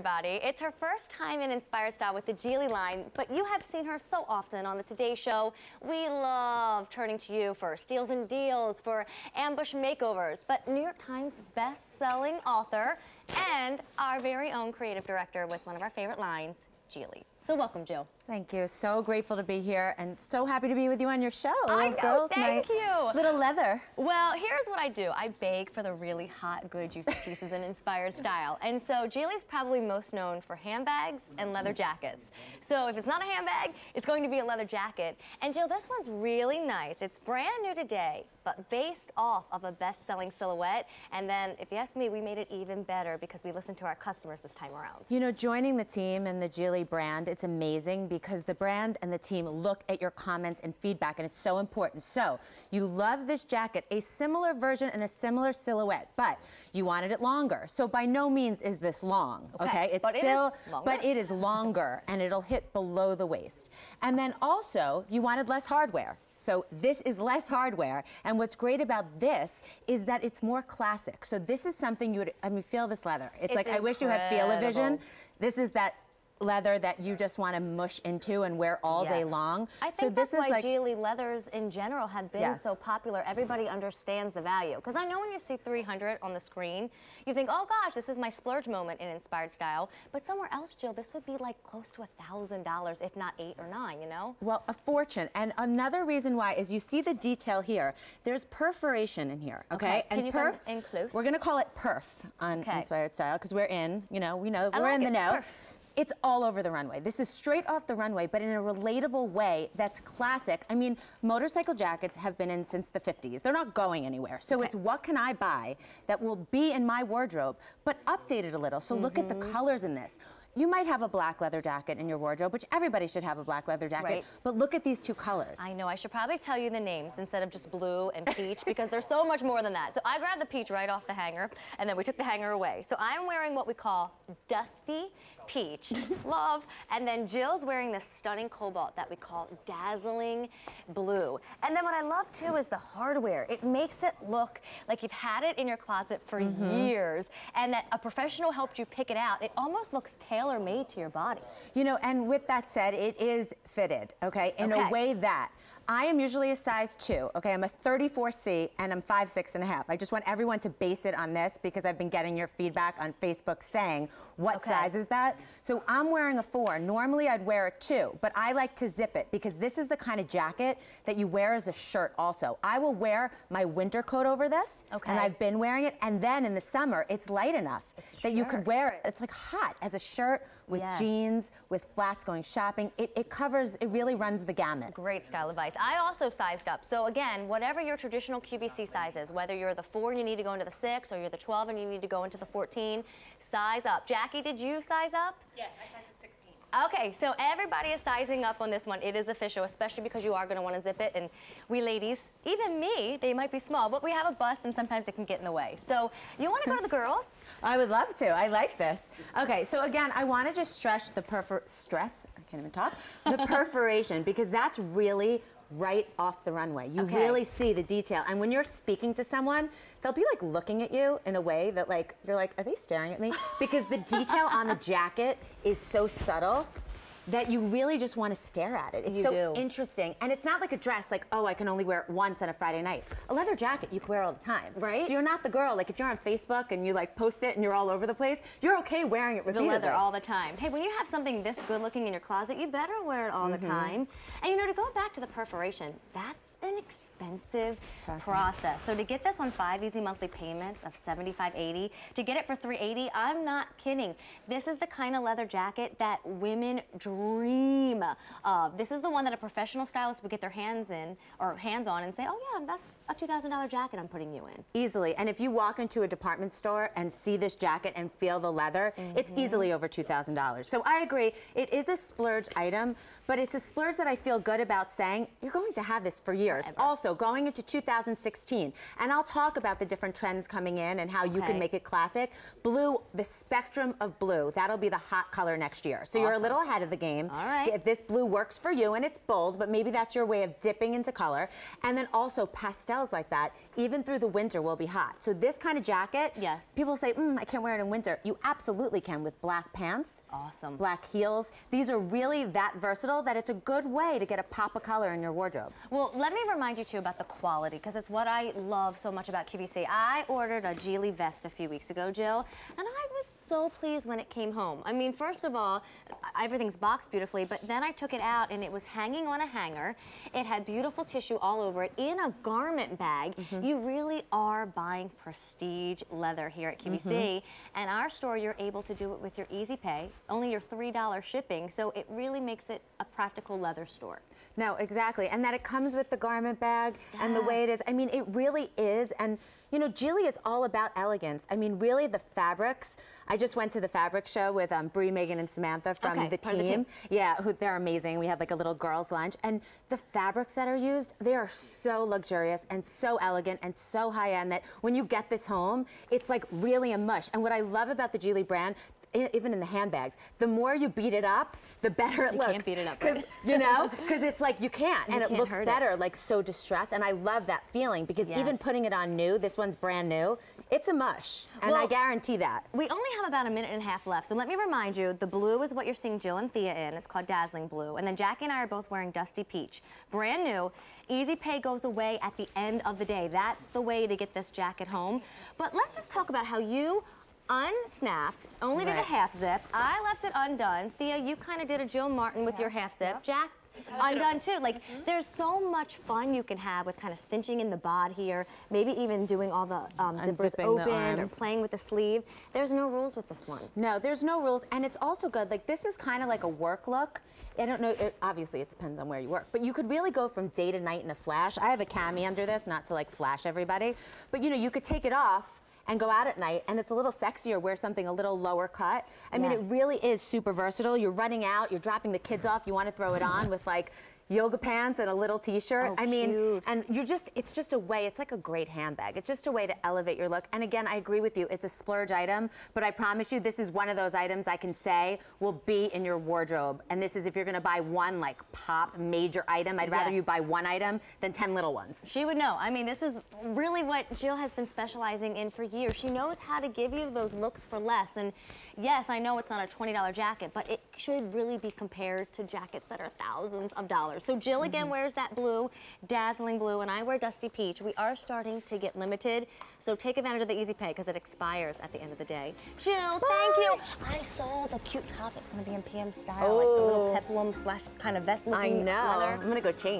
everybody. It's her first time in Inspired Style with the G.I.L.I. line, but you have seen her so often on the Today Show. We love turning to you for steals and deals, for ambush makeovers, but New York Times best-selling author and our very own creative director with one of our favorite lines, Geely. So welcome, Jill. Thank you. So grateful to be here and so happy to be with you on your show. I know, Girls thank Night. you. Little leather. Well, here's what I do. I bake for the really hot, good, juicy pieces and inspired style. And so G.I.L.I.'s probably most known for handbags and leather jackets. So if it's not a handbag, it's going to be a leather jacket. And Jill, this one's really nice. It's brand new today, but based off of a best-selling silhouette. And then, if you ask me, we made it even better because we listened to our customers this time around. You know, joining the team and the G.I.L.I. brand, it's amazing because the brand and the team look at your comments and feedback, and it's so important. So, you love this jacket, a similar version and a similar silhouette, but you wanted it longer. So, by no means is this long, okay? Okay, It's but still, longer. but it is longer and it'll hit below the waist. And then also, you wanted less hardware. So this is less hardware, and what's great about this is that it's more classic. So this is something you would, I mean, feel this leather. It's, It's like, I wish you had feel-o-vision. This is that leather that you just want to mush into and wear all day long. I so think this that's is why like, Geely leathers in general have been Yes. so popular. Everybody understands the value. Because I know when you see 300 on the screen, you think, oh gosh, this is my splurge moment in inspired style. But somewhere else, Jill, this would be like close to a thousand dollars, if not eight or nine. You know? Well, a fortune. And another reason why is you see the detail here. There's perforation in here, okay? Okay, can And you come perf, in close? we're gonna call it perf on Okay. Inspired Style because we're in, you know, we know, I we're like in the know. perf. It's all over the runway. This is straight off the runway, but in a relatable way that's classic. I mean, motorcycle jackets have been in since the 50s. They're not going anywhere. So Okay. it's what can I buy that will be in my wardrobe, but updated a little. So look at the Mm-hmm. colors in this. You might have a black leather jacket in your wardrobe, which everybody should have a black leather jacket. Right. But look at these two colors. I know, I should probably tell you the names instead of just blue and peach because there's so much more than that. So I grabbed the peach right off the hanger and then we took the hanger away. So I'm wearing what we call dusty peach, love, and then Jill's wearing this stunning cobalt that we call dazzling blue. And then what I love too is the hardware. It makes it look like you've had it in your closet for Mm-hmm. years and that a professional helped you pick it out. It almost looks tailor-made to your body. You know, and with that said, it is fitted, okay, in Okay. a way that I am usually a size two, okay? I'm a 34C and I'm five, six and a half. I just want everyone to base it on this because I've been getting your feedback on Facebook saying, what Okay. size is that? So I'm wearing a four. Normally I'd wear a two, but I like to zip it because this is the kind of jacket that you wear as a shirt also. I will wear my winter coat over this, Okay. and I've been wearing it, and then in the summer, it's light enough a that you could wear it. It's like hot as a shirt with Yes. jeans, with flats going shopping. It, it covers, it really runs the gamut. Great style advice. I also sized up. So again, whatever your traditional QVC size is, whether you're the four and you need to go into the six, or you're the 12 and you need to go into the 14, size up. Jackie, did you size up? Yes, I sized a 16. Okay, so everybody is sizing up on this one. It is official, especially because you are going to want to zip it. And we ladies, even me, they might be small, but we have a bust and sometimes it can get in the way. So you want to go to the girls? I would love to. I like this. Okay, so again, I want to just stress the perfor stress. I can't even talk. The perforation because that's really right off the runway. You Okay. really see the detail. And when you're speaking to someone, they'll be like looking at you in a way that like you're like, are they staring at me? Because the detail on the jacket is so subtle that you really just want to stare at it. It's You so do. interesting. And it's not like a dress like, oh, I can only wear it once on a Friday night. A leather jacket you can wear all the time. Right. So you're not the girl, like if you're on Facebook and you like post it and you're all over the place, you're okay wearing it The leather all the time. Hey, when you have something this good looking in your closet, you better wear it all the mm-hmm. time. And you know, to go back to the perforation, that's an expensive Process. process. So to get this on five easy monthly payments of $75.80, to get it for 380, I'm not kidding. This is the kind of leather jacket that women dream of. This is the one that a professional stylist would get their hands in or hands on and say, oh yeah, that's a $2,000 jacket I'm putting you in. Easily. And if you walk into a department store and see this jacket and feel the leather, it's mm-hmm. easily over $2,000. So I agree, it is a splurge item, but it's a splurge that I feel good about saying, you're going to have this for years. years. Ever. Also, going into 2016, and I'll talk about the different trends coming in and how you can make it classic. Blue, the spectrum of blue, that'll be the hot color next year. So you're a little ahead of the game. All right. If this blue works for you and it's bold, but maybe that's your way of dipping into color. And then also pastels like that, even through the winter will be hot. So this kind of jacket, Yes. people say, mm, I can't wear it in winter. You absolutely can with black pants, Awesome. black heels. These are really that versatile that it's a good way to get a pop of color in your wardrobe. Well, let me remind you too about the quality because it's what I love so much about QVC. I ordered a G.I.L.I. vest a few weeks ago, Jill, and I was so pleased when it came home. I mean, first of all, everything's boxed beautifully, but then I took it out and it was hanging on a hanger. It had beautiful tissue all over it in a garment bag. You really are buying prestige leather here at QVC. And our store, you're able to do it with your Easy Pay, only your $3 shipping. So it really makes it a practical leather store. No, exactly. And that it comes with the garment bag and the way it is. I mean, it really is. And, you know, G.I.L.I. is all about elegance. I mean, really, the fabrics. I just went to the fabric show with um, Brie, Megan, and Samantha from Okay, the, team. the team. Yeah, who, they're amazing. We had like a little girls' lunch. And the fabrics that are used, they are so luxurious and so elegant and so high end that when you get this home, it's like really a mush. And what I love about the G.I.L.I. brand, even in the handbags, the more you beat it up, the better it You looks. You can't beat it up, right? You know, because it's like you can't, and it looks hurt it. better, like so distressed. And I love that feeling because even putting it on new, this one's brand new, it's a mush, and I guarantee that. We only have about a minute and a half left, so let me remind you, the blue is what you're seeing Jill and Thea in. It's called Dazzling Blue. And then Jackie and I are both wearing Dusty Peach. Brand new. Easy Pay goes away at the end of the day. That's the way to get this jacket home. But let's just talk about how you unsnapped, only did a half zip. I left it undone. Thea, you kind of did a Jill Martin with your half zip. Jack, undone too. Like, there's so much fun you can have with kind of cinching in the bod here, maybe even doing all the um, zippers Unzipping open or playing with the sleeve. There's no rules with this one. No, there's no rules, and it's also good. Like this is kind of like a work look. I don't know. It, obviously, it depends on where you work, but you could really go from day to night in a flash. I have a cami under this, not to like flash everybody, but you know, you could take it off and go out at night, and it's a little sexier. Wear something a little lower cut. I mean, it really is super versatile. You're running out, you're dropping the kids off. You want to throw it on with like yoga pants and a little t-shirt. Oh, I mean, cute. and you're just, it's just a way, it's like a great handbag. It's just a way to elevate your look. And again, I agree with you, it's a splurge item, but I promise you, this is one of those items I can say will be in your wardrobe. And this is if you're gonna buy one like pop major item, I'd rather you buy one item than 10 little ones. She would know. I mean, this is really what Jill has been specializing in for years. She knows how to give you those looks for less. And yes, I know it's not a $20 jacket, but it should really be compared to jackets that are thousands of dollars. So Jill again Mm-hmm. wears that blue, dazzling blue, and I wear Dusty Peach. We are starting to get limited, so take advantage of the Easy Pay because it expires at the end of the day. Jill, thank you. I saw the cute top that's going to be in PM style, like the little Oh. peplum slash kind of vest I know. leather. I'm gonna go change.